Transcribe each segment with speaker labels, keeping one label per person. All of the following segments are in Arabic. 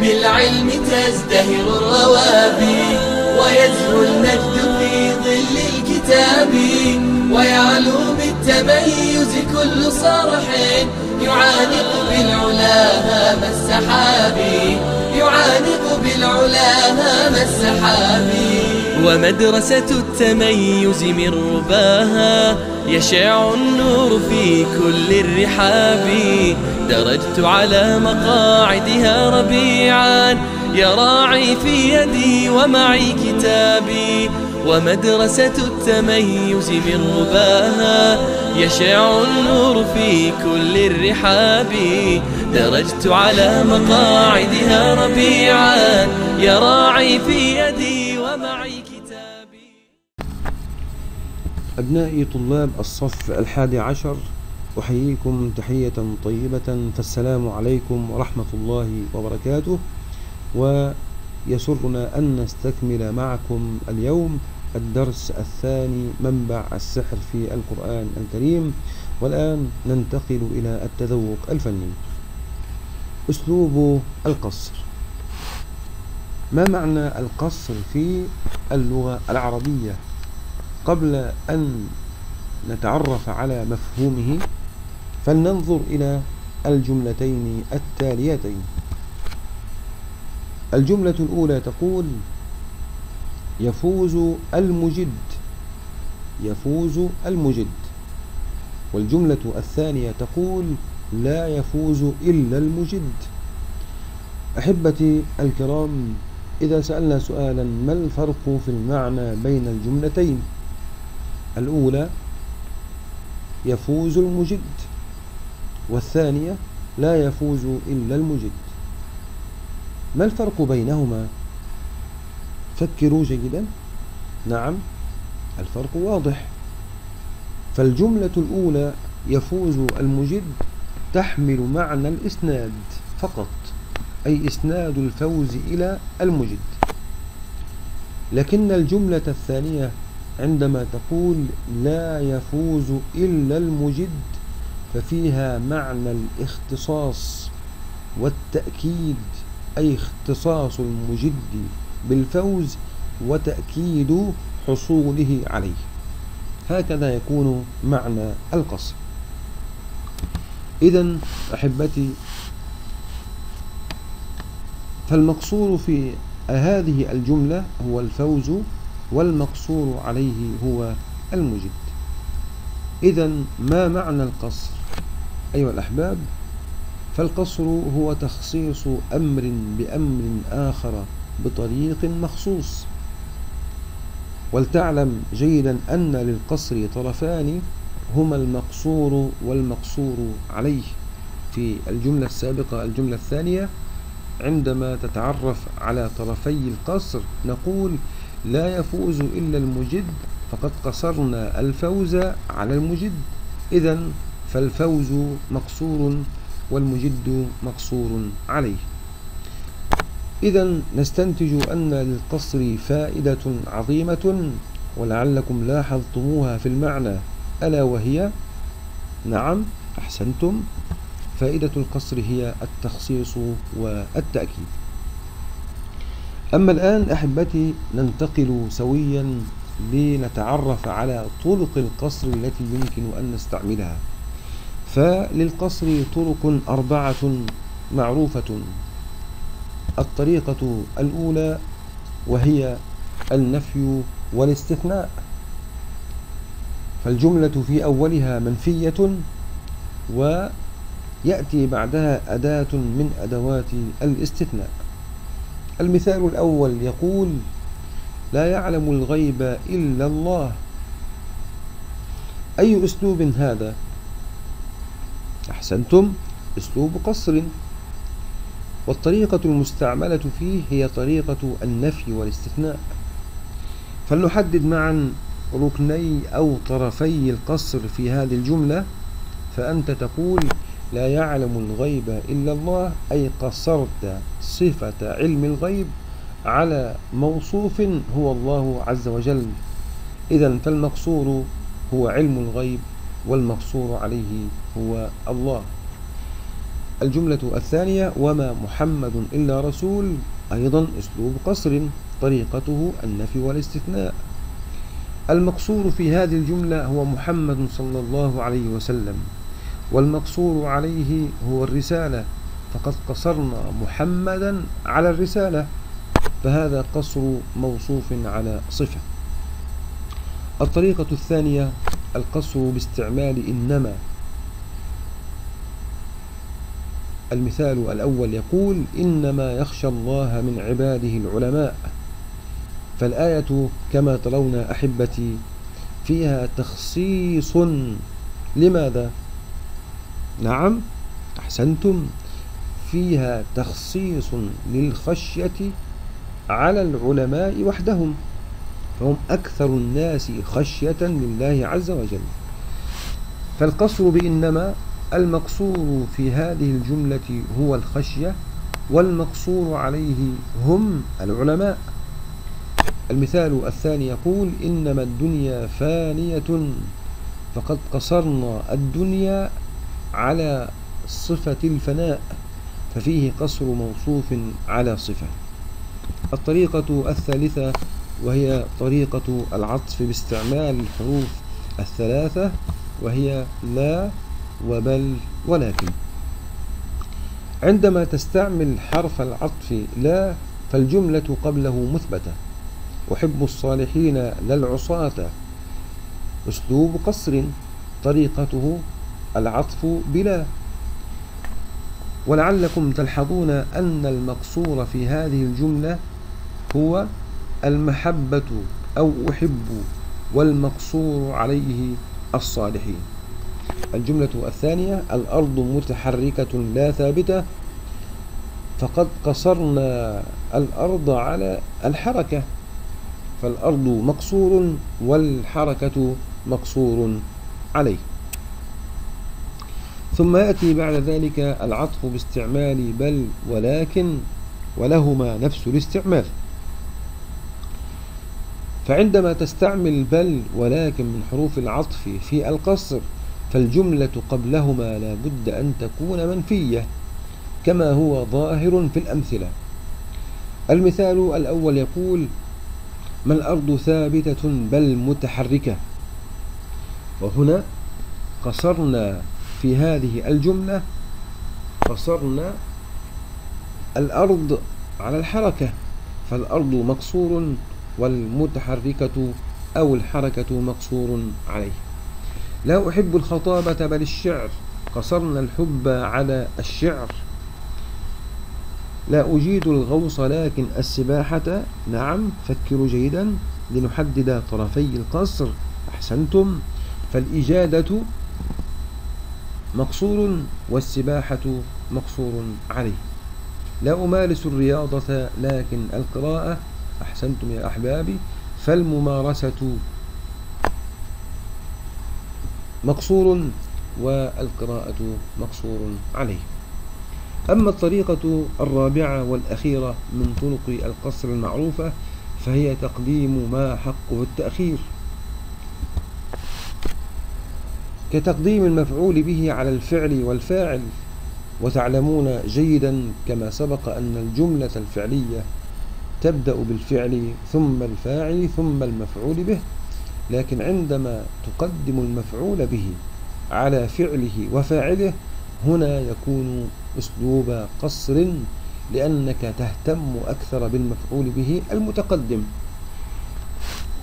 Speaker 1: بالعلم تزدهر الروابي ويزهو المجد في ظل الكتاب ويعلو بالتميز كل صرح يعانق بالعلا هام السحاب يعانق بالعلا هام السحاب ومدرسة التميز من رباها. يشع النور في كل الرحاب. درجت على مقاعدها ربيعا. يراعي في يدي ومعي كتابي. ومدرسة التميز من رباها. يشع النور في كل الرحاب. درجت على مقاعدها ربيعا. يراعي في يدي
Speaker 2: أبنائي طلاب الصف الحادي عشر أحييكم تحية طيبة فالسلام عليكم ورحمة الله وبركاته. ويسرنا أن نستكمل معكم اليوم الدرس الثاني منبع السحر في القرآن الكريم. والآن ننتقل إلى التذوق الفني. أسلوب القصر. ما معنى القصر في اللغة العربية؟ قبل أن نتعرف على مفهومه فلننظر إلى الجملتين التاليتين. الجملة الأولى تقول يفوز المجد يفوز المجد. والجملة الثانية تقول لا يفوز إلا المجد. أحبتي الكرام إذا سألنا سؤالا ما الفرق في المعنى بين الجملتين؟ الأولى يفوز المجد والثانية لا يفوز إلا المجد. ما الفرق بينهما؟ فكروا جيدا. نعم الفرق واضح. فالجملة الأولى يفوز المجد تحمل معنى الإسناد فقط أي إسناد الفوز إلى المجد. لكن الجملة الثانية عندما تقول لا يفوز إلا المجد ففيها معنى الاختصاص والتأكيد أي اختصاص المجد بالفوز وتأكيد حصوله عليه. هكذا يكون معنى القصر. إذا أحبتي فالمقصور في هذه الجملة هو الفوز والمقصور عليه هو المجد. إذا ما معنى القصر؟ أيها الأحباب فالقصر هو تخصيص أمر بأمر آخر بطريق مخصوص. ولتعلم جيدا أن للقصر طرفان هما المقصور والمقصور عليه. في الجملة السابقة الجملة الثانية عندما تتعرف على طرفي القصر نقول لا يفوز إلا المجد فقد قصرنا الفوز على المجد. إذا فالفوز مقصور والمجد مقصور عليه. إذا نستنتج أن للقصر فائدة عظيمة ولعلكم لاحظتموها في المعنى. ألا وهي؟ نعم أحسنتم. فائدة القصر هي التخصيص والتأكيد. أما الآن أحبتي ننتقل سويا لنتعرف على طرق القصر التي يمكن أن نستعملها. فللقصر طرق أربعة معروفة. الطريقة الأولى وهي النفي والاستثناء. فالجملة في أولها منفية ويأتي بعدها أداة من أدوات الاستثناء. المثال الأول يقول لا يعلم الغيب إلا الله. أي أسلوب هذا؟ أحسنتم أسلوب قصر. والطريقة المستعملة فيه هي طريقة النفي والاستثناء. فلنحدد معا ركني أو طرفي القصر في هذه الجملة. فأنت تقول لا يعلم الغيب إلا الله أي قصرت صفة علم الغيب على موصوف هو الله عز وجل. إذا فالمقصور هو علم الغيب والمقصور عليه هو الله. الجملة الثانية وما محمد إلا رسول أيضا أسلوب قصر طريقته النفي والاستثناء. المقصور في هذه الجملة هو محمد صلى الله عليه وسلم. والمقصور عليه هو الرسالة. فقد قصرنا محمدا على الرسالة فهذا قصر موصوف على صفة. الطريقة الثانية القصر باستعمال إنما. المثال الأول يقول إنما يخشى الله من عباده العلماء. فالآية كما ترون أحبتي فيها تخصيص. لماذا؟ نعم أحسنتم. فيها تخصيص للخشية على العلماء وحدهم فهم أكثر الناس خشية لله عز وجل. فالقصر بإنما المقصور في هذه الجملة هو الخشية والمقصور عليه هم العلماء. المثال الثاني يقول إنما الدنيا فانية فقد قصرنا الدنيا على صفة الفناء ففيه قصر موصوف على صفة. الطريقة الثالثة وهي طريقة العطف باستعمال الحروف الثلاثة وهي لا وبل ولكن. عندما تستعمل حرف العطف لا فالجملة قبله مثبتة. أحب الصالحين للعصاة. أسلوب قصر طريقته العطف بلا. ولعلكم تلحظون أن المقصور في هذه الجملة هو المحبة أو أحب والمقصور عليه الصالحين. الجملة الثانية الأرض متحركة لا ثابتة فقد قصرنا الأرض على الحركة فالأرض مقصور والحركة مقصور عليه. ثم يأتي بعد ذلك العطف باستعمال بل ولكن ولهما نفس الاستعمال. فعندما تستعمل بل ولكن من حروف العطف في القصر فالجملة قبلهما لا بد أن تكون منفية كما هو ظاهر في الأمثلة. المثال الأول يقول ما الأرض ثابتة بل متحركة؟ وهنا قصرنا في هذه الجملة قصرنا الأرض على الحركة فالأرض مقصور والمتحركة أو الحركة مقصور عليه. لا أحب الخطابة بل الشعر. قصرنا الحب على الشعر. لا أجيد الغوص لكن السباحة. نعم فكروا جيدا. لنحدد طرفي القصر. أحسنتم. فالإجادة مقصور والسباحة مقصور عليه. لا أمارس الرياضة لكن القراءة أحسنتم يا أحبابي. فالممارسة مقصور والقراءة مقصور عليه. أما الطريقة الرابعة والأخيرة من طرق القصر المعروفة فهي تقديم ما حقه التأخير. كتقديم المفعول به على الفعل والفاعل وتعلمون جيدا كما سبق أن الجملة الفعلية تبدأ بالفعل ثم الفاعل ثم المفعول به لكن عندما تقدم المفعول به على فعله وفاعله هنا يكون أسلوب قصر لأنك تهتم أكثر بالمفعول به المتقدم.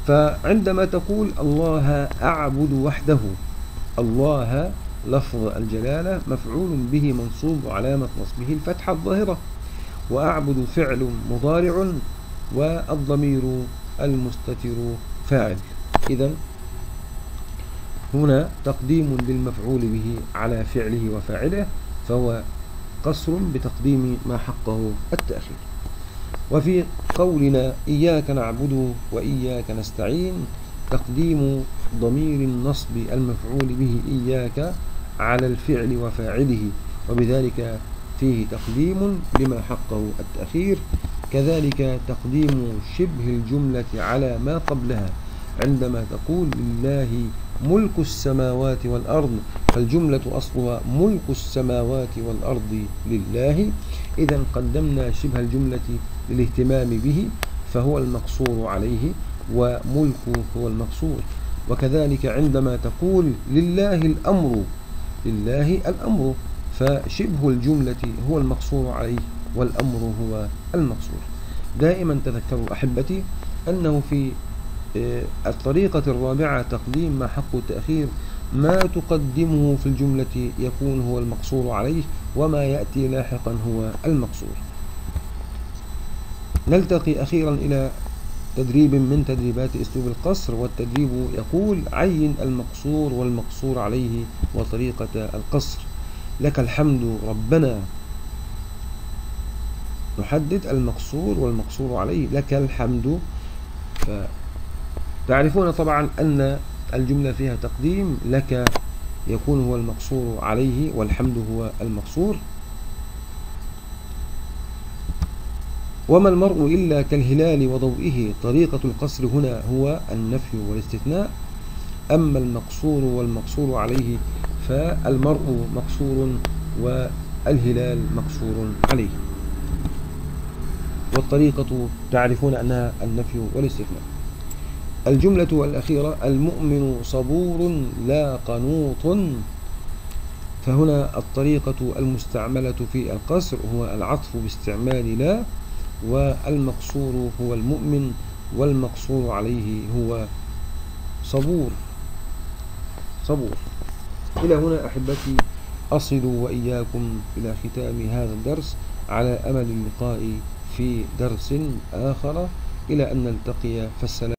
Speaker 2: فعندما تقول الله أعبد وحده الله لفظ الجلالة مفعول به منصوب علامة نصبه الفتحة الظاهرة. وأعبد فعل مضارع والضمير المستتر فاعل. إذا هنا تقديم للمفعول به على فعله وفاعله فهو قصر بتقديم ما حقه التأخير. وفي قولنا إياك نعبد وإياك نستعين تقديم ضمير النصب المفعول به إياك على الفعل وفاعله وبذلك فيه تقديم لما حقه التأخير. كذلك تقديم شبه الجملة على ما قبلها عندما تقول لله ملك السماوات والأرض فالجملة أصلها ملك السماوات والأرض لله. إذا قدمنا شبه الجملة للاهتمام به. فهو المقصور عليه وملكه هو المقصور. وكذلك عندما تقول لله الأمر لله الأمر فشبه الجملة هو المقصور عليه والأمر هو المقصور. دائما تذكروا أحبتي أنه في آه، الطريقة الرابعة تقديم ما حق التأخير ما تقدمه في الجملة يكون هو المقصور عليه وما يأتي لاحقا هو المقصور. نلتقي أخيرا إلى تدريب من تدريبات أسلوب القصر والتدريب يقول عين المقصور والمقصور عليه وطريقة القصر. لك الحمد ربنا. نحدد المقصور والمقصور عليه. لك الحمد. تعرفون طبعا أن الجملة فيها تقديم لك يكون هو المقصور عليه والحمد هو المقصور. وما المرء إلا كالهلال وضوئه. طريقة القصر هنا هو النفي والاستثناء. أما المقصور والمقصور عليه فالمرء مقصور والهلال مقصور عليه. والطريقة تعرفون أنها النفي والاستثناء. الجملة الأخيرة المؤمن صبور لا قنوط. فهنا الطريقة المستعملة في القصر هو العطف باستعمال لا والمقصور هو المؤمن والمقصور عليه هو صبور. صبور. إلى هنا أحبتي أصل وإياكم إلى ختام هذا الدرس على أمل اللقاء في درس آخر. إلى أن نلتقي فالسلام